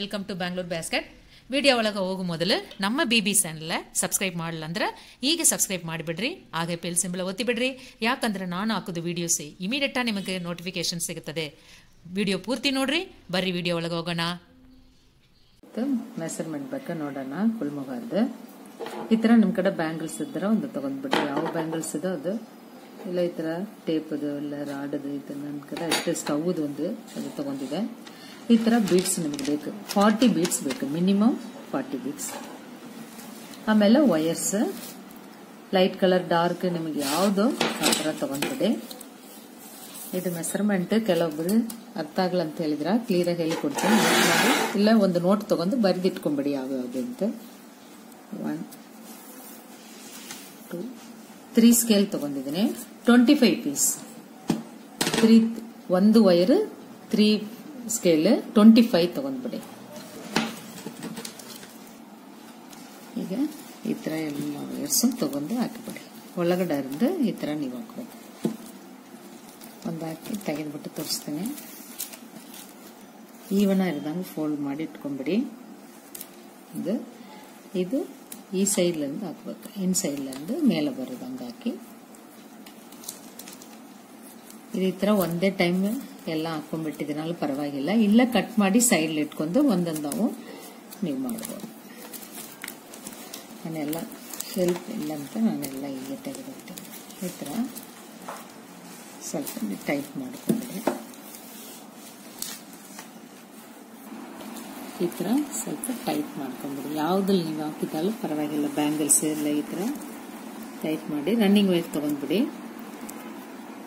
Welcome to Bangalore basket video ಒಳಗೆ ಹೋಗೋ ಮೊದಲು ನಮ್ಮ ಬಿ ಬಿ ಚಾನಲ್ ಸಬ್ಸ್ಕ್ರೈಬ್ ಮಾಡಲ್ಲ ಅಂದ್ರೆ ಈಗ ಸಬ್ಸ್ಕ್ರೈಬ್ ಮಾಡಿಬಿಡ್ರಿ. ಹಾಗೆ ಬೆಲ್ ಸಿಂಬಲ್ ಒತ್ತಿ ಬಿಡ್ರಿ ಯಾಕಂದ್ರೆ ನಾನು ಹಾಕೋದು ವಿಡಿಯೋಸ್ ಇಮಿಡಿಯೇಟ್ ನಿಮಗೆ ನೋಟಿಫಿಕೇಶನ್ ಸಿಗುತ್ತದೆ. ವಿಡಿಯೋ ಪೂರ್ತಿ ನೋಡ್ರಿ. ಬರ್ರಿ ವಿಡಿಯೋ ಒಳಗೆ ಹೋಗೋಣ. ಮೆಸರ್ಮೆಂಟ್ ಬೇಕಾ ನೋಡೋಣ. ಕುಲ್ಮಗಾರ್ದು ಈ ಥರ ನಿಮ್ಮ ಕಡೆ ಬ್ಯಾಂಗಲ್ಸ್ ಇದ್ರೆ ಒಂದು ತಗೊಂಡ್ಬಿಟ್ರಿ ಯಾವ ಬ್ಯಾಂಗಲ್ಸ್ ಇದೋ? ಅದು ಇಲ್ಲ ಈ ಥರ ಟೇಪದು ಇಲ್ಲ ರಾಡದು ಇದು ನನ್ನ ಕಡೆ ಅಷ್ಟೇ ಸ್ಟವ್ದು ಒಂದು ಅದು ತಗೊಂಡಿದೆ ಈ ಥರ ಬೀಟ್ಸ್ ನಿಮಗೆ ಬೇಕು. ಫಾರ್ಟಿ ಬೀಟ್ಸ್ ಬೇಕು. ಮಿನಿಮಮ್ ಫಾರ್ಟಿ ಬೀಟ್ಸ್ ಆಮೇಲೆ ವಯರ್ಸ್ ಲೈಟ್ ಕಲರ್ ಡಾರ್ಕ್ ನಿಮಗೆ ಯಾವುದು ಆ ಥರ ತಗೊಂಡ್ಬಿಡಿ. ಇದು ಮೆಸರ್ಮೆಂಟ್ ಕೆಲವೊಬ್ರು ಅರ್ಥ ಆಗಲ್ಲ ಅಂತ ಹೇಳಿದ್ರ ಕ್ಲಿಯರಾಗಿ ಹೇಳಿಕೊಡ್ತೀನಿ. ಇಲ್ಲ, ಒಂದು ನೋಟ್ ತಗೊಂಡು ಬರೆದಿಟ್ಕೊಂಬಿಡಿ ಯಾವ್ಯಾವ್ದು ಅಂತ. ಒನ್ ಟೂ ತ್ರೀ ಸ್ಕೇಲ್ ತಗೊಂಡಿದ್ದೀನಿ. ಟ್ವೆಂಟಿ ಫೈವ್ ಪೀಸ್ ತ್ರೀ ಒಂದು wire three scale twenty five ತಗೊಂಡ್ಬಿಡಿ. ಈಗ ಈ ಥರ ಎಲ್ಲ ವೈರ್ಸು ತಗೊಂಡು ಹಾಕಿಬಿಡಿ. ಒಳಗಡೆ ಇருந்து ಈ ಥರ ನೀವು ಹಾಕ್ಬೇಕು. ಒಂದು ಹಾಕಿ ತೆಗೆದುಬಿಟ್ಟು ತೋರಿಸ್ತೀನಿ. ಈವನ ಇರ್ದಂಗೆ ಫೋಲ್ಡ್ ಮಾಡಿ ಇಟ್ಕೊಂಬಿಡಿ ಇದು ಇದು ಈ ಸೈಡ್ಲಿಂದ ಹಾಕ್ಬೇಕು. ಇನ್ ಸೈಡ್ಲಿಂದ ಮೇಲೆ ಬರೋದಂಗೆ ಹಾಕಿ. ಇದು ಈ ಥರ ಒಂದೇ ಟೈಮ್ ಎಲ್ಲ ಹಾಕೊಂಡ್ಬಿಟ್ಟಿದ್ದೀನಲ್ಲ, ಪರವಾಗಿಲ್ಲ. ಇಲ್ಲ ಕಟ್ ಮಾಡಿ ಸೈಡ್ಲಿ ಇಟ್ಕೊಂಡು ಒಂದೊಂದು ನಾವು ನೀವು ಮಾಡ್ಬೋದು. ನಾನೆಲ್ಲ ಹೆಲ್ಪ್ ಇಲ್ಲ ಅಂತ ನಾನೆಲ್ಲ ಹೀಗೆ ತೆಗೆದುಬಿಡ್ತೀನಿ ಈ ಥರ ಸ್ವಲ್ಪ ಟೈಟ್ ಮಾಡ್ಕೊಂಡ್ರೆ ಈ ಥರ ಸ್ವಲ್ಪ ಟೈಟ್ ಮಾಡ್ಕೊಂಡ್ಬಿಡಿ ಯಾವುದಲ್ಲಿ ನೀವು ಹಾಕಿದಾಲು ಪರವಾಗಿಲ್ಲ ಬ್ಯಾಂಗಲ್ಸ್ ಎಲ್ಲ ಈ ಥರ ಟೈಟ್ ಮಾಡಿ ರನ್ನಿಂಗ್ ವೈರ್ ತೊಗೊಂಡ್ಬಿಡಿ.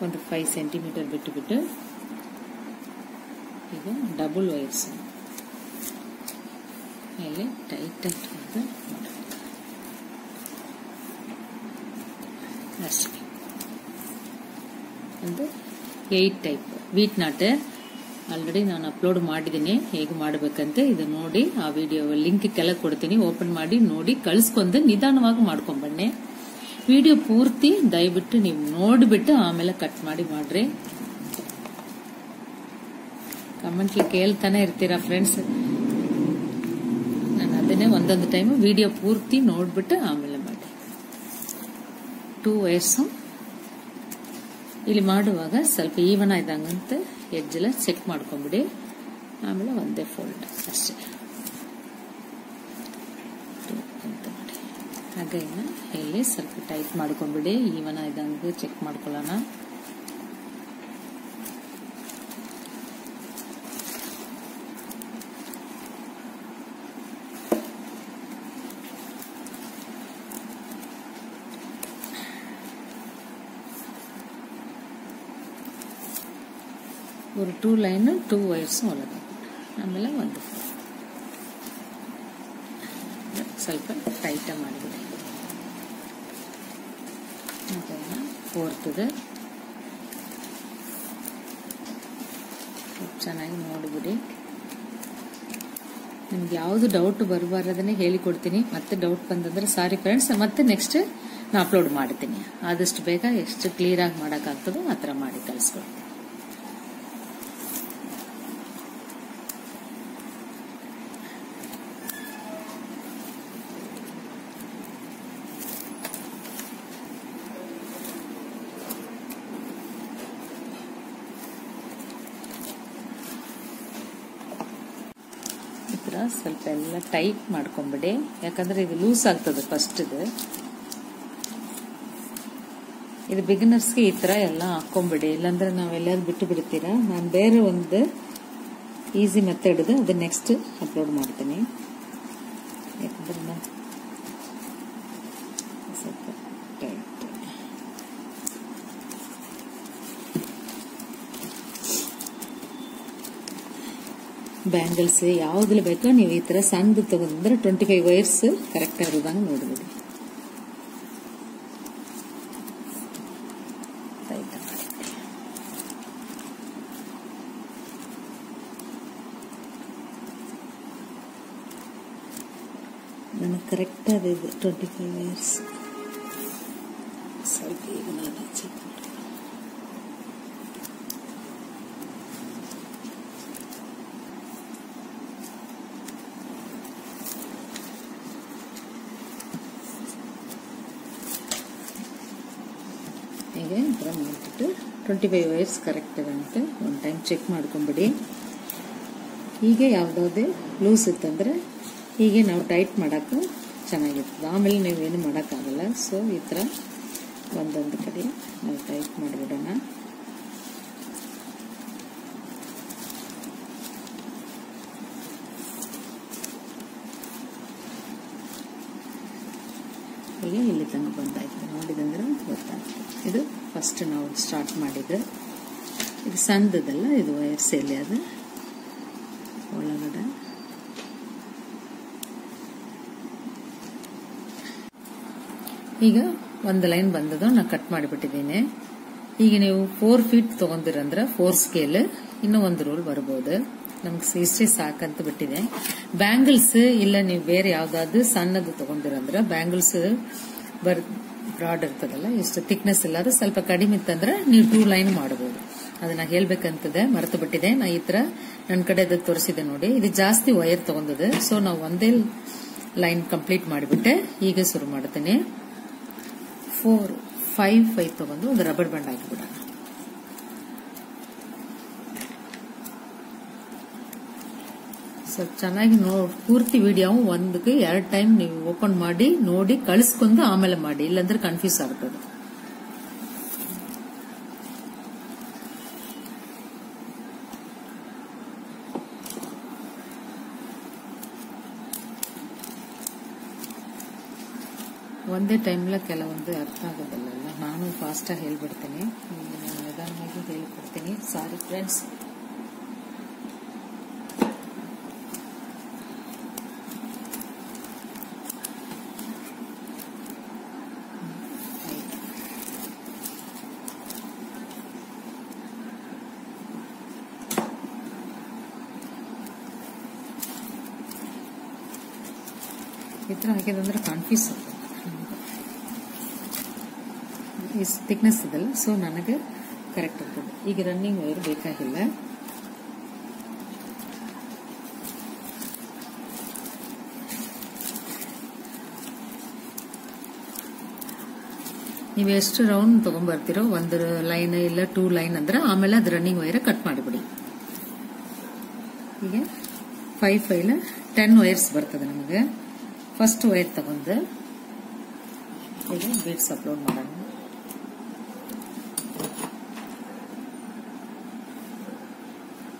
ಒಂದು ಫೈವ್ ಸೆಂಟಿಮೀಟರ್ ಬಿಟ್ಟು ಬಿಟ್ಟು ಈಗ ಡಬಲ್ ವೈರ್ಸ್ ಮೇಲೆ ಟೈಟ್ ಅಂತ ಅಷ್ಟೇ ಒಂದು ಏಯ್ಟ್ ಟೈಪ್ ವೀಟ್ ನಾಟ್ ಆಲ್ರೆಡಿ ನಾನು ಅಪ್ಲೋಡ್ ಮಾಡಿದ್ದೀನಿ ಹೇಗೆ ಮಾಡಬೇಕಂತ ಇದು ನೋಡಿ ಆ ವಿಡಿಯೋ ಲಿಂಕ್ ಕೆಳಗೆ ಕೊಡ್ತೀನಿ ಓಪನ್ ಮಾಡಿ ನೋಡಿ ಕಳಿಸ್ಕೊಂಡು ನಿಧಾನವಾಗಿ ಮಾಡ್ಕೊಂಬನ್ನಿ ವಿಡಿಯೋ ಪೂರ್ತಿ ದಯವಿಟ್ಟು ನೀವು ನೋಡಿಬಿಟ್ಟು ಆಮೇಲೆ ಕಟ್ ಮಾಡಿ ಮಾಡ್ರಿ ಕಮೆಂಟ್ಲಿ ಕೇಳ್ತಾನೆ ಇರ್ತೀರಾ ಫ್ರೆಂಡ್ಸ್ ನಾನು ಅದನ್ನೇ ಒಂದೊಂದು ಟೈಮ್ ವಿಡಿಯೋ ಪೂರ್ತಿ ನೋಡ್ಬಿಟ್ಟು ಆಮೇಲೆ ಮಾಡಿ ಟೂ ವಯಸ್ಸು ಇಲ್ಲಿ ಮಾಡುವಾಗ ಸ್ವಲ್ಪ ಈವನ್ ಆಯ್ದಂಗಂತ ಎಜ್ಜೆಲ್ಲ ಚೆಕ್ ಮಾಡ್ಕೊಂಬಿಡಿ. ಆಮೇಲೆ ಒಂದೇ ಫೋಲ್ಡ್ ಅಷ್ಟೇ. ಹಾಗೆ ಇಲ್ಲಿ ಸ್ವಲ್ಪ ಟೈಟ್ ಮಾಡ್ಕೊಂಬಿಡಿ. ಈವನ್ ಆಯ್ದಂಗೆ ಚೆಕ್ ಮಾಡ್ಕೊಳ್ಳೋಣ. ஒரு டூ லைனு டூ ವೈರ್ಸು ಒಳಗೆ ಆಮೇಲೆ ಒಂದು ಸ್ವಲ್ಪ ಟೈಟಾಗಿ ಮಾಡಿಬಿಡಿ ಅದನ್ನು ಫೋರ್ತದು ಚೆನ್ನಾಗಿ ನೋಡಿಬಿಡಿ ನಿಮ್ಗೆ ಯಾವುದು ಡೌಟ್ ಬರಬಾರದನ್ನೇ ಹೇಳಿಕೊಡ್ತೀನಿ ಮತ್ತೆ ಡೌಟ್ ಬಂದಂದ್ರೆ ಸಾರಿ ಫ್ರೆಂಡ್ಸ್ ಮತ್ತೆ ನೆಕ್ಸ್ಟ್ ನಾನು ಅಪ್ಲೋಡ್ ಮಾಡ್ತೀನಿ ಆದಷ್ಟು ಬೇಗ ಎಷ್ಟು ಕ್ಲಿಯರಾಗಿ ಮಾಡೋಕ್ಕಾಗ್ತದೋ ಆ ಥರ ಮಾಡಿ ಕಳಿಸ್ಕೊಡ್ತೀನಿ ಥರ ಸ್ವಲ್ಪ ಎಲ್ಲ ಟೈಟ್ ಮಾಡ್ಕೊಂಬಿಡಿ. ಯಾಕಂದ್ರೆ ಇದು ಲೂಸ್ ಆಗ್ತದೆ ಫಸ್ಟ್ ಇದು. ಇದು ಬಿಗಿನರ್ಸ್ಗೆ ಈ ಥರ ಎಲ್ಲ ಹಾಕ್ಕೊಂಬಿಡಿ ಇಲ್ಲಾಂದ್ರೆ ನಾವೆಲ್ಲರೂ ಬಿಟ್ಟು ಬಿಡ್ತೀರಾ? ನಾನು ಬೇರೆ ಒಂದು ಈಸಿ ಮೆಥಡ್ ಅದು ನೆಕ್ಸ್ಟ್ ಅಪ್ಲೋಡ್ ಮಾಡ್ತೀನಿ ಯಾಕಂದ್ರೆ ನಾನು ಸ್ವಲ್ಪ ಟೈಟ್ ಬ್ಯಾಂಗಲ್ಸ್ ಯಾವ್ದ್ರಲ್ಲಿ ಬೇಕೋ ನೀವು ಈ ತರ ಸಣ್ಣದು ತಗೊಂಡ್ರೆ ಟ್ವೆಂಟಿ ಫೈವ್ ವೈರ್ಸ್ ಕರೆಕ್ಟ್ ಆಗಿರೋದಂಗೆ ನೋಡ್ಬಿಡಿ ನನಗೆ ಕರೆಕ್ಟ್ ಅದೇ ಇದೆ ಟ್ವೆಂಟಿ ಫೈವ್ ವೈರ್ಸ್ ಸ್ವಲ್ಪ ಈಗ ನಾನು ಚೆಕ್ ಥರ ಮಾಡಿಬಿಟ್ಟು ಟ್ವೆಂಟಿ ಫೈವ್ ವೈರ್ಸ್ ಕರೆಕ್ಟ್ ಇದೆ ಅಂತ ಒಂದು ಟೈಮ್ ಚೆಕ್ ಮಾಡ್ಕೊಂಬಿಡಿ. ಹೀಗೆ ಯಾವುದಾದ್ರೆ ಲೂಸ್ ಇತ್ತಂದರೆ ಹೀಗೆ ನಾವು ಟೈಟ್ ಮಾಡೋಕ್ಕೆ ಚೆನ್ನಾಗಿರ್ತದೆ. ಆಮೇಲೆ ನೀವೇನು ಮಾಡೋಕ್ಕಾಗಲ್ಲ. ಸೊ ಈ ಥರ ಒಂದೊಂದು ಕಡೆ ನಾವು ಟೈಟ್ ಮಾಡಿಬಿಡೋಣ. ಹೀಗೆ ಇಲ್ಲಿ ತನಕ ಬಂದಾಯ್ತು. ಫಸ್ಟ್ ನಾವು ಸ್ಟಾರ್ಟ್ ಮಾಡಿದ್ರೆ ಇದು ಸಣ್ಣದಲ್ಲ ಇದು ವೈರ್ಸ್ ಎಲ್ಲಿ ಅದು. ಒಳಗಡೆ. ಈಗ ಒಂದು ಲೈನ್ ಬಂದದೋ ನಾನು ಕಟ್ ಮಾಡಿಬಿಟ್ಟಿದ್ದೀನಿ. ಈಗ ನೀವು ಫೋರ್ ಫೀಟ್ ತಗೊಂಡಿರಂದ್ರೆ ಫೋರ್ ಸ್ಕೇಲ್ ಇನ್ನೂ ಒಂದು ರೂಲ್ ಬರ್ಬೋದು. ನಮ್ಗೆ ಇಷ್ಟೇ ಸಾಕಂತ ಬಿಟ್ಟಿದೆ. ಬ್ಯಾಂಗಲ್ಸ್ ಇಲ್ಲ, ನೀವು ಬೇರೆ ಯಾವ್ದಾದ್ರು ಸಣ್ಣದು ತಗೊಂಡಿರಂದ್ರೆ ಬ್ಯಾಂಗಲ್ಸ್ ಬರ್ ಬ್ರಾಡ್ ಇರ್ತದಲ್ಲ, ಎಷ್ಟು ಥಿಕ್ನೆಸ್ ಇಲ್ಲ, ಅದು ಸ್ವಲ್ಪ ಕಡಿಮೆ ಇತ್ತಂದ್ರೆ ನೀವು ಟೂ ಲೈನ್ ಮಾಡಬಹುದು ಅದನ್ನ ಹೇಳ್ಬೇಕಂತದೆ ಮರೆತು ಬಿಟ್ಟಿದೆ ನಾ ಈ ತರ ನನ್ನ ಕಡೆ ತೋರಿಸಿದೆ ನೋಡಿ. ಇದು ಜಾಸ್ತಿ ವೈರ್ ತಗೊಂಡದೆ ಸೊ ನಾವು ಒಂದೇ ಲೈನ್ ಕಂಪ್ಲೀಟ್ ಮಾಡಿಬಿಟ್ಟೆ. ಈಗ ಶುರು ಮಾಡ್ತೇನೆ. ಫೋರ್ ಫೈವ್ ಫೈವ್ ತಗೊಂಡು ಒಂದು ರಬ್ಬರ್ ಬ್ಯಾಂಡ್ ಹಾಕಿಬಿಡೋಣ ಸ್ವಲ್ಪ ಚೆನ್ನಾಗಿ ನೋ, ಪೂರ್ತಿ ವಿಡಿಯೋ ಒಂದಕ್ಕೆ ಎರಡು ಟೈಮ್ ನೀವು ಓಪನ್ ಮಾಡಿ, ನೋಡಿ, ಕಳಿಸ್ಕೊಂಡು ಆಮೇಲೆ ಮಾಡಿ. ಇಲ್ಲಾಂದ್ರೆ ಕನ್ಫ್ಯೂಸ್ ಆಗ್ತದೆ. ಒಂದೇ ಟೈಮ್ಲ ಕೆಲವೊಂದು ಅರ್ಥ ಆಗೋದಿಲ್ಲ ನಾನು ಫಾಸ್ಟಾಗಿ ಹೇಳ್ಬಿಡ್ತೀನಿ. ನಿಧಾನವಾಗಿ ಹೇಳ್ಕೊಡ್ತೀನಿ. ಸಾರಿ ಫ್ರೆಂಡ್ಸ್ ಈ ಥರ ಹಾಕಿದಂದ್ರೆ ಕನ್ಫ್ಯೂಸ್ ಈ ಥಿಕ್ನೆಸ್ ಇದಲ್ಲ ಸೊ ನನಗೆ ಕರೆಕ್ಟ್ ಆಗ್ತದೆ. ಈಗ ರನ್ನಿಂಗ್ ವೈರ್ ಬೇಕಾಗಿಲ್ಲ. ನೀವು ಎಷ್ಟು ರೌಂಡ್ ತಗೊಂಡ್ಬರ್ತೀರೋ ಒಂದು ಲೈನ್ ಇಲ್ಲ ಟೂ ಲೈನ್ ಅಂದ್ರೆ ಆಮೇಲೆ ಅದು ರನ್ನಿಂಗ್ ವೈರ್ ಕಟ್ ಮಾಡಿಬಿಡಿ. ಈಗ ಫೈವ್ ಫೈಲ್ ಟೆನ್ ವೈರ್ಸ್ ಬರ್ತದೆ ನಮಗೆ. ಫಸ್ಟ್ ವೈರ್ ತಗೊಂಡು ಈಗ ಬೀಡ್ಸ್ ಅಪ್ಲೋಡ್ ಮಾಡೋಣ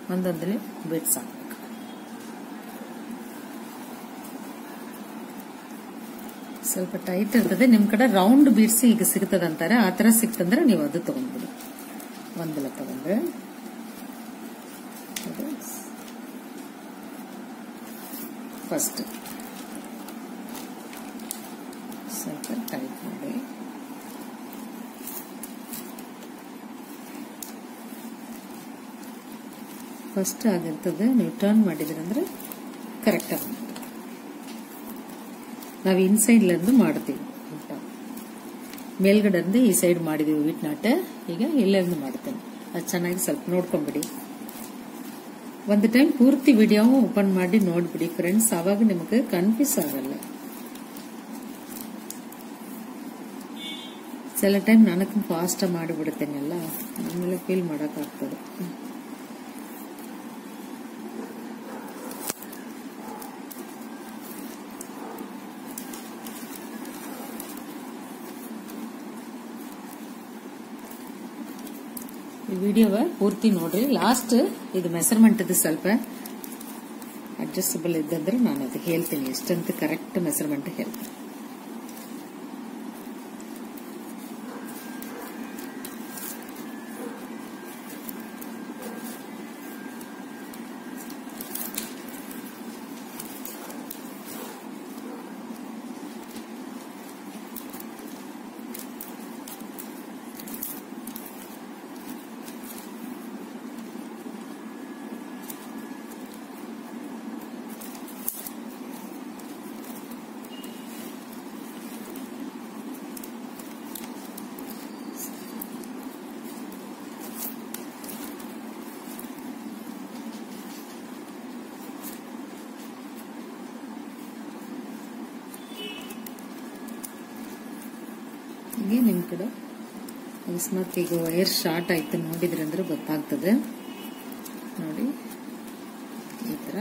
ಒಂದೊಂದಲ್ಲಿ ಬೀಡ್ಸ್ ಹಾಕ್ಬೇಕು ಸ್ವಲ್ಪ ಟೈಟ್ ಇರ್ತದೆ ನಿಮ್ ಕಡೆ ರೌಂಡ್ ಬೀಡ್ಸ್ ಈಗ ಸಿಗ್ತದೆ ಅಂತಾರೆ ಆ ತರ ಸಿಕ್ತಂದ್ರೆ ನೀವು ಅದು ತಗೊಂಡ್ಬಿಡಿ ಒಂದೆಲ್ಲ ತಗೊಂಡ್ರೆ ಫಸ್ಟ್ ಸ್ವಲ್ಪ ಟೈಟ್ ಮಾಡಿ ಫಸ್ಟ್ ಆಗಿರ್ತದೆ ನೀವು ಟರ್ನ್ ಮಾಡಿದ್ರಂದ್ರೆ ಕರೆಕ್ಟ್ ಆಗಿ ನಾವು ಇನ್ಸೈಡ್ಲಂದು ಮಾಡ್ತೀವಿ ಊಟ. ಮೇಲ್ಗಡೆಂದು ಈ ಸೈಡ್ ಮಾಡಿದೀವಿ ವೀಟ್ ನಾಟ ಈಗ ಇಲ್ಲಿಂದ ಮಾಡ್ತೇನೆ. ಅದು ಚೆನ್ನಾಗಿ ಸ್ವಲ್ಪ ನೋಡ್ಕೊಂಬಿಡಿ. ಒಂದು ಟೈಮ್ ಪೂರ್ತಿ ವಿಡಿಯೋ ಓಪನ್ ಮಾಡಿ ನೋಡ್ಬಿಡಿ ಫ್ರೆಂಡ್ಸ್ ಆವಾಗ ನಿಮಗೆ ಕನ್ಫ್ಯೂಸ್ ಆಗಲ್ಲ. ಸಿಲ ಟೈಮ್ ನನಗೆ ಫಾಸ್ಟ್ ಮಾಡಿಬಿಡ್ತೇನೆಲ್ಲ ಆಮೇಲೆ ಫೀಲ್ ಮಾಡೋಕ್ಕಾಗ್ತದೆ ಈ ವಿಡಿಯೋವ ಪೂರ್ತಿ ನೋಡ್ರಿ ಲಾಸ್ಟ್ ಇದು ಮೆಸರ್ಮೆಂಟ್ ಇದು ಸ್ವಲ್ಪ ಅಡ್ಜಸ್ಟಬಲ್ ಇದ್ದಂದ್ರೆ ನಾನು ಅದು ಹೇಳ್ತೀನಿ ಎಷ್ಟಂತ ಕರೆಕ್ಟ್ ಮೆಸರ್ಮೆಂಟ್ ಹೇಳ್ತೀನಿ ಹೀಗೆ ನಿಮ್ಮ ಕಡೆ. ಅಕಸ್ಮಾತ್ ಈಗ ವೈರ್ ಶಾರ್ಟ್ ಆಯ್ತು ನೋಡಿದ್ರೆ ಅಂದ್ರೆ ಗೊತ್ತಾಗ್ತದೆ. ನೋಡಿ, ಈ ಥರ.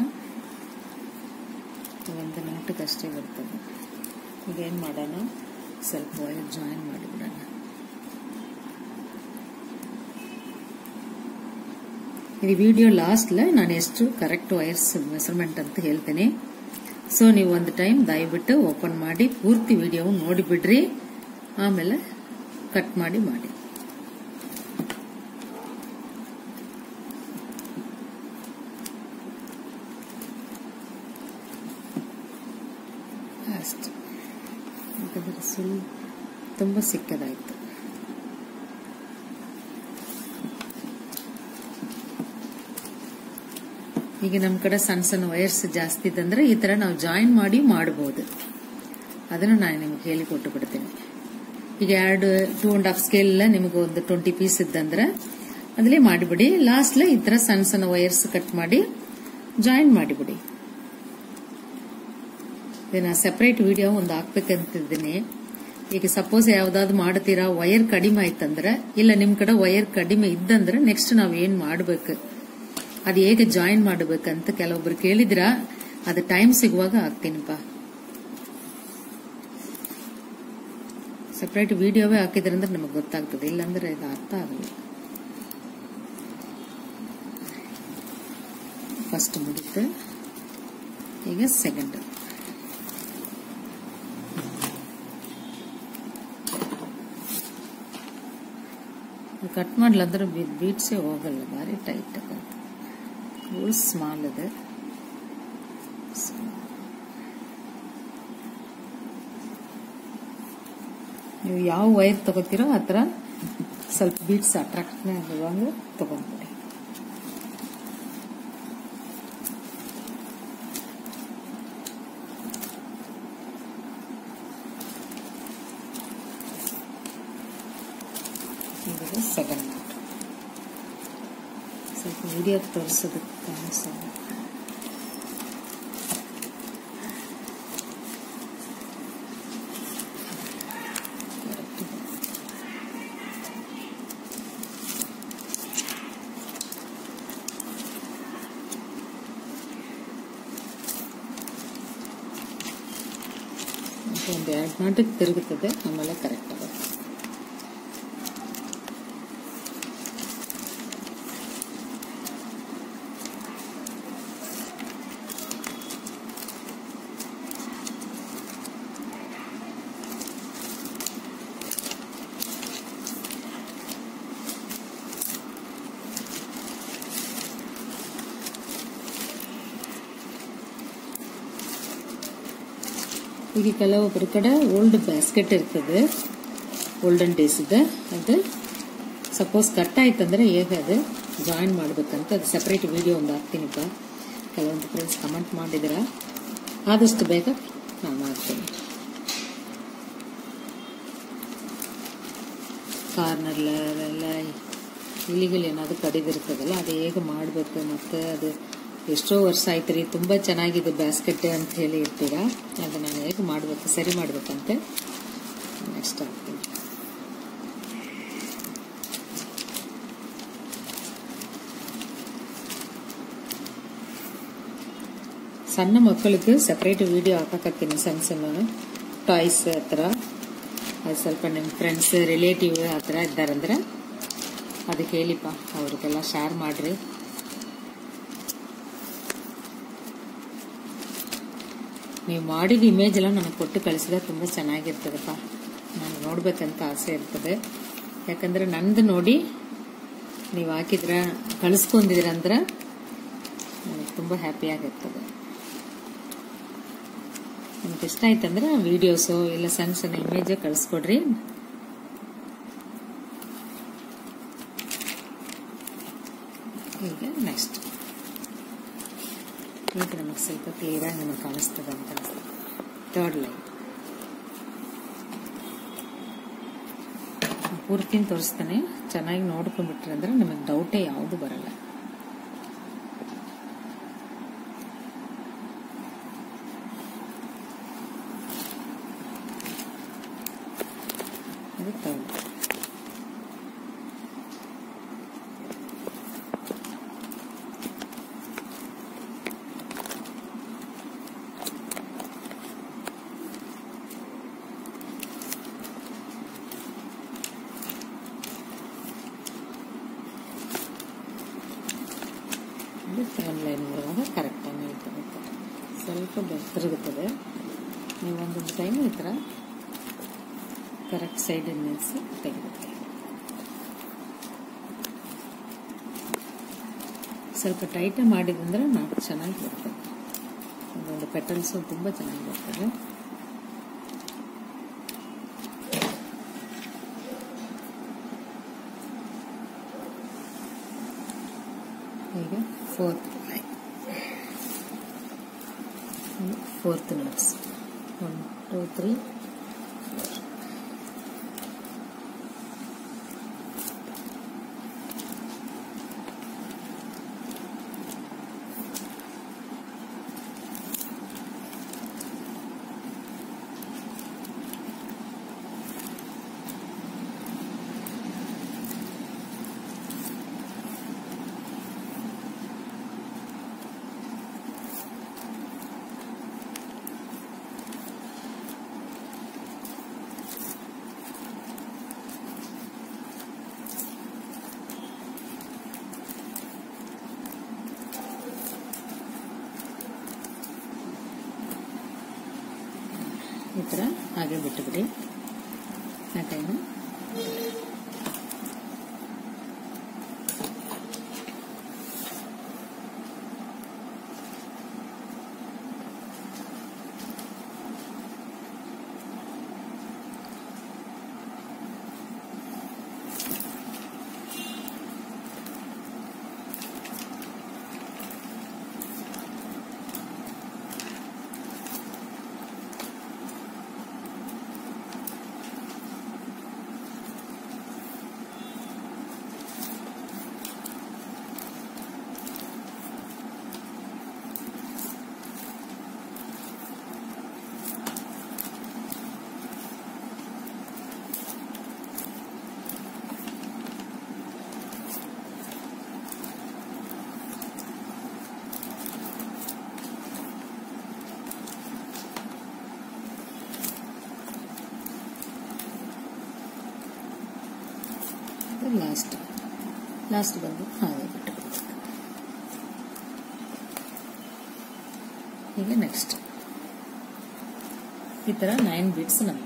ಒಂದು ನಾಟಕ್ಕೆ ಅಷ್ಟೇ ಬರ್ತದೆ. ಈಗ ಏನು ಮಾಡೋಣ? ಸ್ವಲ್ಪ ವೈರ್ ಜಾಯಿನ್ ಮಾಡಿಬಿಡೋಣ. ಈ ವಿಡಿಯೋ ಲಾಸ್ಟ್ಲ ನಾನು ಎಷ್ಟು ಕರೆಕ್ಟ್ ವೈರ್ಸ್ ಮೆಸರ್ಮೆಂಟ್ ಅಂತ ಹೇಳ್ತೇನೆ. ಸೊ ನೀವು ಒಂದು ಟೈಮ್ ದಯವಿಟ್ಟು ಓಪನ್ ಮಾಡಿ, ಪೂರ್ತಿ ವಿಡಿಯೋ ನೋಡಿಬಿಡ್ರಿ. ಆಮೇಲೆ ಕಟ್ ಮಾಡಿ ಮಾಡಿ. ಯಾಕಂದ್ರೆ ಸುಲ್ ತುಂಬ ಸಿಕ್ಕದಾಯ್ತು. ಈಗ ನಮ್ಮ ಕಡೆ ಸಣ್ಣ ಸಣ್ಣ ವೈರ್ಸ್ ಜಾಸ್ತಿ ಇದ್ದಂದ್ರೆ ಈ ತರ ನಾವು ಜಾಯಿನ್ ಮಾಡಿ ಮಾಡಬಹುದು ಅದನ್ನು ನಾನು ನಿಮ್ಗೆ ಹೇಳಿಕೊಟ್ಟು ಬಿಡ್ತೀನಿ. ಈಗ ಎರಡು ಟೂ ಅಂಡ್ ಹಾಫ್ ಸ್ಕೇಲ್ ನಿಮಗೆ ಒಂದು ಟ್ವೆಂಟಿ ಪೀಸ್ ಇದ್ದಂದ್ರೆ ಅದಲ್ಲೇ ಮಾಡಿಬಿಡಿ. ಲಾಸ್ಟ್ಲ ಈ ತರ ಸಣ್ಣ ಸಣ್ಣ ವೈರ್ಸ್ ಕಟ್ ಮಾಡಿ ಜಾಯಿನ್ ಮಾಡಿಬಿಡಿ. ನಾ ಸೆಪರೇಟ್ ವಿಡಿಯೋ ಒಂದು ಹಾಕ್ಬೇಕಂತಿದ್ದೀನಿ. ಈಗ ಸಪೋಸ್ ಯಾವ್ದಾದ್ರು ಮಾಡ್ತೀರಾ ವೈರ್ ಕಡಿಮೆ ಆಯ್ತಂದ್ರೆ, ಇಲ್ಲ ನಿಮ್ ಕಡೆ ವೈರ್ ಕಡಿಮೆ ಇದ್ದಂದ್ರೆ ನೆಕ್ಸ್ಟ್ ನಾವ್ ಏನ್ ಮಾಡ್ಬೇಕು? ಅದು ಹೇಗೆ ಜಾಯಿನ್ ಮಾಡ್ಬೇಕಂತ ಕೆಲವೊಬ್ರು ಕೇಳಿದ್ರ ಅದು ಟೈಮ್ ಸಿಗುವಾಗ ಹಾಕ್ತೀನಿಪ್ಪ. ಸೆಪರೇಟ್ ವಿಡಿಯೋವೇ ಹಾಕಿದ್ರಂದ್ರೆ ನಮಗೆ ಗೊತ್ತಾಗ್ತದೆ ಇಲ್ಲಾಂದ್ರೆ ಇದು ಅರ್ಥ ಆಗಲ್ಲ ಫಸ್ಟ್ ಮುಗಿತು ಈಗ ಸೆಕೆಂಡ್ ಕಟ್ ಮಾಡ್ಲಂದ್ರೆ ಬೀಟ್ಸೇ ಹೋಗಲ್ಲ ಭಾರಿ ಟೈಟ್ ಫುಲ್ ಸ್ಮಾಲ್ ಇದೆ ನೀವು ಯಾವ ವೈರ್ ತಗೋತೀರೋ ಆ ಥರ ಸ್ವಲ್ಪ ಬೀಟ್ಸ್ ಅಟ್ರಾಕ್ಟ್ ಆಗುವಾಗ ತಗೊಂಡ್ಬಿಡಿ ಇದು ಸೆಕೆಂಡ್ ನಾಟ್ ಸ್ವಲ್ಪ ವಿಡಿಯೋ ತೋರಿಸೋದಕ್ಕೆ ಕಾಣಿಸೋದು ಒಂದು ಎರಡು ನಾಟಕ್ಕೆ ತಿರುಗುತ್ತದೆ ಆಮೇಲೆ ಕರೆಕ್ಟ್ ಆಗುತ್ತೆ ಈಗ ಕೆಲವೊಬ್ಬರ ಕಡೆ ಓಲ್ಡ್ ಬ್ಯಾಸ್ಕೆಟ್ ಇರ್ತದೆ ಓಲ್ಡನ್ ಡೇಸ್ ಇದೆ ಅದು ಸಪೋಸ್ ಕಟ್ ಆಯ್ತಂದ್ರೆ ಹೇಗೆ ಅದು ಜಾಯಿನ್ ಮಾಡ್ಬೇಕಂತ ಅದು ಸಪ್ರೇಟ್ ವಿಡಿಯೋ ಒಂದು ಹಾಕ್ತೀನಿಪ್ಪ ಕೆಲವೊಂದು ಫ್ರೆಂಡ್ಸ್ ಕಮೆಂಟ್ ಮಾಡಿದಿರ ಆದಷ್ಟು ಬೇಗ ನಾನು ಹಾಕ್ತೀನಿ ಕಾರ್ನರ್ಲೆಲ್ಲ ಇಲಿಗಳು ಏನಾದ್ರು ಕಡಿದಿರ್ತದಲ್ಲ ಅದು ಹೇಗೆ ಮಾಡಬೇಕು ಮತ್ತು ಅದು ಎಷ್ಟೋ ವರ್ಷ ಆಯ್ತು ರೀ, ತುಂಬ ಚೆನ್ನಾಗಿದೆ ಬ್ಯಾಸ್ಕೆಟ್ ಅಂತ ಹೇಳಿ ಇರ್ತೀರಾ? ಅದು ನಾನು ಹೇಗೆ ಮಾಡಬೇಕು, ಸರಿ ಮಾಡ್ಬೇಕಂತ? ನೆಕ್ಸ್ಟ್ ಆಗ್ತೀನಿ ಸಣ್ಣ ಮಕ್ಕಳಿಗೆ ಸಪ್ರೇಟ್ ವಿಡಿಯೋ ಹಾಕಕತ್ತೀನಿ, ಸಣ್ಣ ಸಣ್ಣ. ಟಾಯ್ಸ್ ಹತ್ರ, ಅದು ಸ್ವಲ್ಪ ನಿಮ್ಮ ಫ್ರೆಂಡ್ಸ್ ರಿಲೇಟಿವ್ ಆ ಥರ ಇದ್ದಾರಂದ್ರೆ, ಅದಕ್ಕೆ ಹೇಳಿಪ್ಪ, ಅವ್ರಿಗೆಲ್ಲ ಶೇರ್ ಮಾಡಿರಿ. ನೀವು ಮಾಡಿದ ಇಮೇಜ್ ಎಲ್ಲ ನನಗೆ ಕೊಟ್ಟು ಕಳಿಸಿದ್ರೆ ತುಂಬ ಚೆನ್ನಾಗಿರ್ತದಪ್ಪ. ನಾನು ನೋಡ್ಬೇಕಂತ ಆಸೆ ಇರ್ತದೆ. ಯಾಕಂದ್ರೆ ನಂದು ನೋಡಿ ನೀವು ಹಾಕಿದ್ರ, ಕಳಿಸ್ಕೊಂಡಿದ್ರ ಅಂದ್ರೆ ನನಗೆ ತುಂಬ ಹ್ಯಾಪಿ ಆಗಿರ್ತದೆ. ನಿಮ್ಗೆ ಇಷ್ಟ ಆಯ್ತಂದ್ರೆ ವಿಡಿಯೋಸು ಇಲ್ಲ ಸಣ್ಣ ಸಣ್ಣ ಇಮೇಜ್ ಕಳಿಸ್ಕೊಡ್ರಿ ಈಗ ನೆಕ್ಸ್ಟ್ ಈಗ ನಮಗೆ ಸ್ವಲ್ಪ ಕ್ಲಿಯರಾಗಿ ನಮಗೆ ಕಾಣಿಸ್ತದೆ ಅಂತ ಥರ್ಡ್ ಲೈನ್ ಪೂರ್ತಿನ ತೋರಿಸ್ತಾನೆ. ಚೆನ್ನಾಗಿ ನೋಡ್ಕೊಂಡ್ಬಿಟ್ರೆ ಅಂದ್ರೆ ನಿಮಗೆ ಡೌಟೇ ಯಾವುದು ಬರಲ್ಲ ಅದು ಥರ್ಡ್ ಒಂದು ಸೆವೆನ್ ಲೈನ್ ಬರುವಾಗ ಕರೆಕ್ಟಾಗಿ ಇರ್ತದೆ ಸ್ವಲ್ಪ ಬೆ- ತಿರುಗುತ್ತದೆ. ನೀವು ಒಂದೊಂದು ಟೈಮ್ ಈ ಥರ ಕರೆಕ್ಟ್ ಸೈಡ್ ನಿಲ್ಲಿಸಿ ತೆಗಿಬೇಕು ಸ್ವಲ್ಪ ಟೈಟ್ ಮಾಡಿದಂದ್ರೆ ನಾಲ್ಕು ಚೆನ್ನಾಗಿ ಬರ್ತದೆ ಒಂದೊಂದು ಪೆಟಲ್ಸು ತುಂಬ ಚೆನ್ನಾಗಿ ಬರ್ತದೆ ಈಗ fourth line fourth notes one two three ಈ ಥರ ಹಾಗೆ ಬಿಟ್ಟುಬಿಡಿ ಆ ಟೈಮು ಲಾಸ್ಟ್ ಲಾಸ್ಟ್ ಬಂದು ಹಾಗೆ ಬಿಟ್ಟು ಈಗ ನೆಕ್ಸ್ಟ್ ಈ ಥರ ನೈನ್ ಬಿಟ್ಸ್ ನಮ್ಗೆ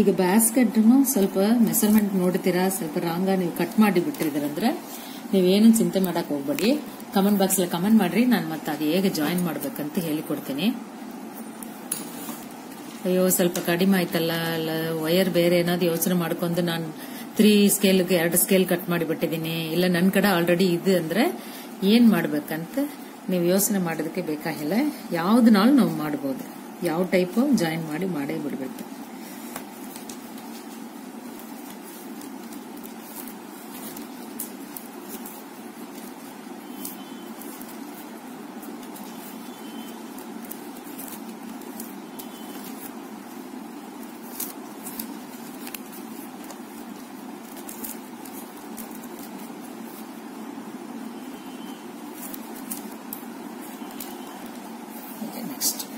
ಈಗ ಬ್ಯಾಸ್ಕೆಟ್ನು ಸ್ವಲ್ಪ ಮೆಸರ್ಮೆಂಟ್ ನೋಡ್ತೀರಾ? ಸ್ವಲ್ಪ ರಾಂಗ ನೀವು ಕಟ್ ಮಾಡಿ ಬಿಟ್ಟಿದ್ದೀರಂದ್ರೆ ನೀವೇನು ಚಿಂತೆ ಮಾಡಕ್ ಹೋಗ್ಬೇಡಿ. ಕಮೆಂಟ್ ಬಾಕ್ಸ್ ಅಲ್ಲಿ ಕಮೆಂಟ್ ಮಾಡ್ರಿ. ನಾನು ಮತ್ತೆ ಅದು ಹೇಗೆ ಜಾಯಿನ್ ಮಾಡ್ಬೇಕಂತ ಹೇಳಿಕೊಡ್ತೀನಿ. ಅಯ್ಯೋ, ಸ್ವಲ್ಪ ಕಡಿಮೆ ಆಯ್ತಲ್ಲ. ಅಲ್ಲ ವೈರ್ ಬೇರೆ ಏನಾದ್ರು ಯೋಚನೆ ಮಾಡ್ಕೊಂಡು ನಾನು ತ್ರೀ ಸ್ಕೇಲ್ಗೆ ಎರಡು ಸ್ಕೇಲ್ ಕಟ್ ಮಾಡಿ ಬಿಟ್ಟಿದ್ದೀನಿ. ಇಲ್ಲ ನನ್ನ ಕಡೆ ಆಲ್ರೆಡಿ ಇದೆ ಅಂದ್ರೆ ಏನ್ ಮಾಡ್ಬೇಕಂತ ನೀವು ಯೋಚನೆ ಮಾಡೋದಕ್ಕೆ ಬೇಕಾಗಿಲ್ಲ. ಯಾವ್ದನ್ನಾலும் ನಾವು ಮಾಡ್ಬೋದು. ಯಾವ ಟೈಪ್ ಜಾಯಿನ್ ಮಾಡಿ ಮಾಡೇ ಬಿಡ್ಬೇಕು. Okay, next.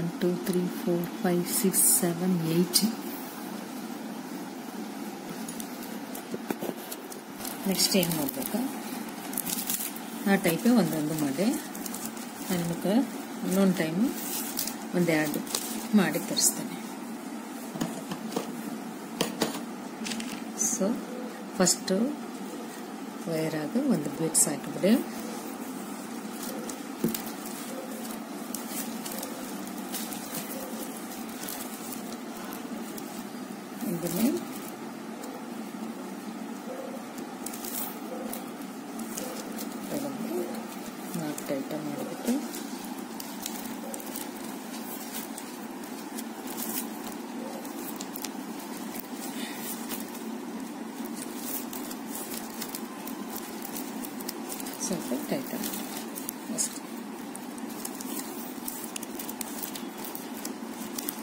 1, 2, 3, 4, 5, 6, 7, 8. ನೆಕ್ಸ್ಟ್ ಏನು ಮಾಡಬೇಕು? ಆ ಟೈಪೇ ಒಂದೊಂದು ಮಾಡಿ. ನನಗೆ ಇನ್ನೊಂದು ಟೈಮು ಒಂದೆರಡು ಮಾಡಿ ತರಿಸ್ತೇನೆ. ಸೊ ಫಸ್ಟು ವೈರಾಗ ಒಂದು ಬೀಟ್ಸ್ ಹಾಕಿಬಿಡಿ.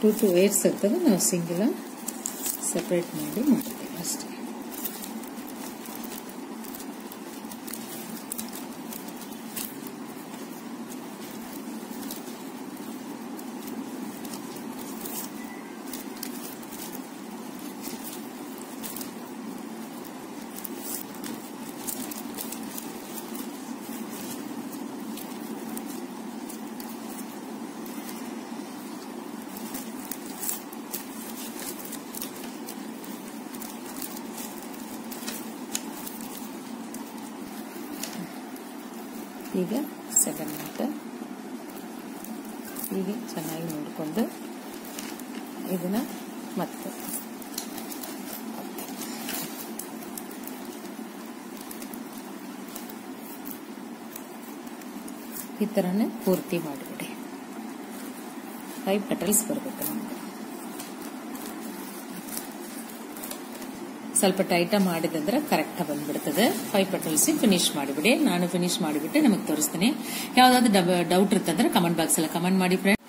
ಟು ಟು ಏಟ್ಸ್ ಆಗ್ತದೆ ನಾವು ಸಿಂಗಲ ಸಪ್ರೇಟ್ ಮಾಡಿ ಮಾಡ್ತೀವಿ ಅಷ್ಟೇ ಈಗ ಸೆವೆನ್ ಅಂತ ಹೀಗೆ ಚೆನ್ನಾಗಿ ನೋಡಿಕೊಂಡು ಇದನ್ನ ಮತ್ತೆ. ಈ ಥರನೇ ಪೂರ್ತಿ ಮಾಡಿಬಿಡಿ. ಫೈವ್ ಪೆಟಲ್ಸ್ ಬರಬೇಕು ನಮಗೆ. ಸ್ವಲ್ಪ ಟೈಟ ಮಾಡಿದಂದ್ರೆ ಕರೆಕ್ಟ್ ಬಂದ್ಬಿಡ್ತದೆ. ಫೈವ್ ಪೆಟಲ್ಸ್ ಫಿನಿಶ್ ಮಾಡಿಬಿಡಿ. ನಾನು ಫಿನಿಶ್ ಮಾಡಿಬಿಟ್ಟು, ನಮಗೆ ತೋರಿಸ್ತೀನಿ. ಯಾವ್ದಾದ್ರು ಡೌಟ್ ಇರ್ತಂದ್ರೆ ಕಮೆಂಟ್ ಬಾಕ್ಸ್ ಎಲ್ಲ ಕಮೆಂಟ್ ಮಾಡಿ ಫ್ರೆಂಡ್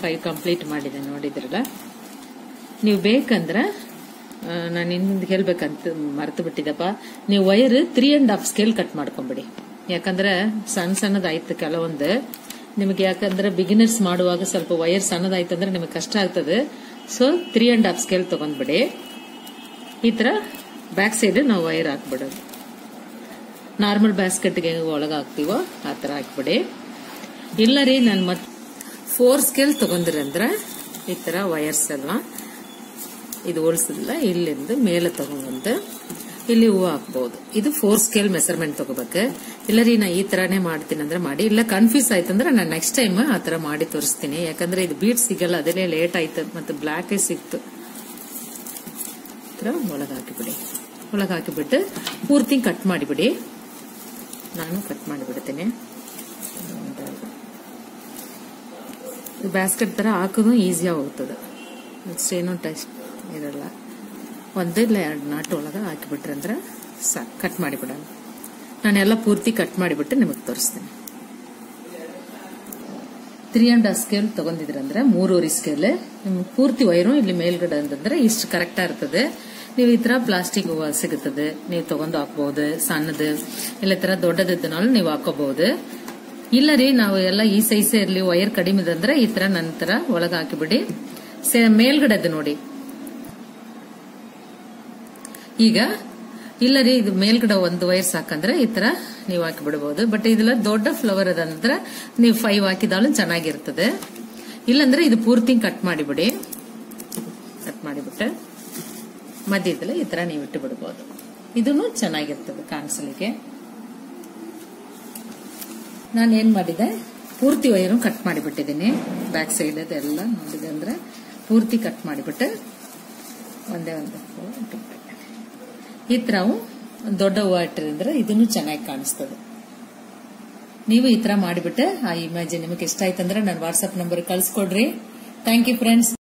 ಫೈವ್ ಕಂಪ್ಲೀಟ್ ಮಾಡಿದೆ ನೋಡಿದ್ರಲ್ಲ. ನೀವು ಬೇಕಂದ್ರೆ ನಾನು ಇನ್ನೊಂದು ಹೇಳ್ಬೇಕಂತ ಮರ್ತು ಬಿಟ್ಟಿದ್ದಪ್ಪ. ನೀವು wire three and half scale cut ಮಾಡ್ಕೊಂಬಿಡಿ. ಯಾಕಂದ್ರೆ ಸಣ್ಣ ಸಣ್ಣದಾಯ್ತು ಕೆಲವೊಂದು. ನಿಮಗೆ ಯಾಕಂದ್ರೆ ಬಿಗಿನರ್ಸ್ ಮಾಡುವಾಗ ಸ್ವಲ್ಪ ವೈರ್ ಸಣ್ಣದಾಯ್ತು ಅಂದ್ರೆ ನಿಮಗೆ ಕಷ್ಟ ಆಗ್ತದೆ. So three and half scale ತಗೊಂಡ್ಬಿಡಿ. ಈ ತರ ಬ್ಯಾಕ್ ಸೈಡ್ ನಾವು ವೈರ್ ಹಾಕ್ಬಿಡೋದು. ನಾರ್ಮಲ್ ಬ್ಯಾಸ್ಕೆಟ್ಗೆ ಒಳಗೆ ಹಾಕ್ತೀವೋ ಆ ತರ ಹಾಕ್ಬಿಡಿ. ಇಲ್ಲ ರೀ, ನಾನು ಮತ್ತೆ ಫೋರ್ ಸ್ಕೇಲ್ ತಗೊಂಡಿರಂದ್ರ ಈ ತರ ವೈರ್ಸ್ ಎಲ್ಲ ಇದು ಹೋಲ್ಸಲ್ಲ ಇಲ್ಲಿಂದ ಮೇಲೆ ತಗೊಂಡ್ಬಂದು ಇಲ್ಲಿ ಹೂವು ಹಾಕ್ಬಹುದು ಇದು ಫೋರ್ ಸ್ಕೇಲ್ ಮೆಸರ್ಮೆಂಟ್ ತಗೋಬೇಕು. ಇಲ್ಲ ರೀ, ನಾ ಈ ತರಾನೇ ಮಾಡ್ತೀನಿ ಅಂದ್ರೆ ಮಾಡಿ. ಇಲ್ಲ ಕನ್ಫ್ಯೂಸ್ ಆಯ್ತಂದ್ರೆ ನಾನು ನೆಕ್ಸ್ಟ್ ಟೈಮ್ ಆ ತರ ಮಾಡಿ ತೋರಿಸ್ತೀನಿ. ಯಾಕಂದ್ರೆ ಇದು ಬೀಟ್ ಸಿಗಲ್ಲ ಅದೇ ಲೇಟ್ ಆಯ್ತು, ಮತ್ತೆ ಬ್ಲ್ಯಾಕೇ ಸಿಕ್ತು. ತರ ಮೊಳಗಾಕಿಬಿಡಿ ಹಾಕಿಬಿಟ್ಟು ಪೂರ್ತಿ ಕಟ್ ಮಾಡಿಬಿಡಿ. ನಾನು ಕಟ್ ಮಾಡಿಬಿಡ್ತೇನೆ. ಬ್ಯಾಸ್ಕೆಟ್ ತರ ಹಾಕೋದು ಈಸಿಯಾಗಿ ಹೋಗ್ತದೆ ಅಷ್ಟೇನೂ ಟೆಸ್ಟ್ ಇರಲ್ಲ. ಒಂದು ಇಲ್ಲ ಎರಡು ನಾಟು ಒಳಗೆ ಹಾಕಿಬಿಟ್ರೆ ಅಂದ್ರೆ ಸಾಕು. ಕಟ್ ಮಾಡಿಬಿಡೋಣ. ನಾನೆಲ್ಲ ಪೂರ್ತಿ ಕಟ್ ಮಾಡಿಬಿಟ್ಟು ನಿಮಗೆ ತೋರಿಸ್ತೀನಿ. ತ್ರೀ ಅಂಡ್ ಹಾಫ್ ಸ್ಕೇಲ್ ತೊಗೊಂಡಿದ್ರಂದ್ರೆ ಮೂರುವರೆ ಸ್ಕೇಲ್ ನಿಮ್ಗೆ ಪೂರ್ತಿ ವೈರು ಇಲ್ಲಿ ಮೇಲ್ಗಡೆ ಅಂತಂದ್ರೆ ಇಷ್ಟು ಕರೆಕ್ಟ್ ಇರ್ತದೆ. ನೀವು ಈ ತರ ಪ್ಲಾಸ್ಟಿಕ್ ಸಿಗುತ್ತದೆ, ನೀವು ತಗೊಂಡು ಹಾಕಬಹುದು ಸಣ್ಣದು, ಇಲ್ಲ ತರ ದೊಡ್ಡದಿದ್ದನಾಲು ನೀವು ಹಾಕೋಬಹುದು ಇಲ್ಲ ರೀ, ನಾವು ಎಲ್ಲ ಈ ಸೈಜೇ ಇರ್ಲಿ ವೈರ್ ಕಡಿಮೆ ಅಂದ್ರೆ ಈ ತರ ನಂತರ ಒಳಗೆ ಹಾಕಿಬಿಡಿ. ಮೇಲ್ಗಡೆದು ನೋಡಿ. ಈಗ, ಇಲ್ಲ ರೀ, ಇದು ಮೇಲ್ಗಡೆ ಒಂದು ವೈರ್ ಸಾಕಂದ್ರೆ ಈ ತರ ನೀವು ಹಾಕಿ ಬಿಡಬಹುದು ಬಟ್ ಇದೆಲ್ಲ ದೊಡ್ಡ ಫ್ಲವರ್ ಅದಂದ್ರೆ ನೀವು ಫೈವ್ ಹಾಕಿದಾಳು ಚೆನ್ನಾಗಿರ್ತದೆ. ಇಲ್ಲಂದ್ರೆ ಇದು ಪೂರ್ತಿ ಕಟ್ ಮಾಡಿಬಿಡಿ ಕಟ್ ಮಾಡಿಬಿಟ್ಟೆ ಮಧ್ಯದಲ್ಲಿ ಈ ತರ ನೀವು ಇಟ್ಟು ಬಿಡಬಹುದು ಇದನ್ನು ಚೆನ್ನಾಗಿರ್ತದೆ ಕಾಣಿಸಲಿಕ್ಕೆ. ನಾನು ಏನ್ ಮಾಡಿದೆ? ಪೂರ್ತಿ ವೈರು ಕಟ್ ಮಾಡಿಬಿಟ್ಟಿದ್ದೀನಿ. ಬ್ಯಾಕ್ ಸೈಡ್ ಅದೆಲ್ಲ ನೋಡಿದೆ ಅಂದ್ರೆ ಪೂರ್ತಿ ಕಟ್ ಮಾಡಿಬಿಟ್ಟು ಒಂದೇ ಒಂದು ಈ ತರ ದೊಡ್ಡ ಹೂವು ಇಟ್ಟಿದ್ರೆ ಇದನ್ನು ಚೆನ್ನಾಗಿ ಕಾಣಿಸ್ತದೆ. ನೀವು ಈ ತರ ಮಾಡಿಬಿಟ್ಟು ಆ ಇಮೇಜ್ ನಿಮಗೆ ಇಷ್ಟ ಆಯ್ತಂದ್ರೆ ನನ್ನ WhatsApp number ಕಳ್ಸಿಕೊಡ್ರಿ. Thank you friends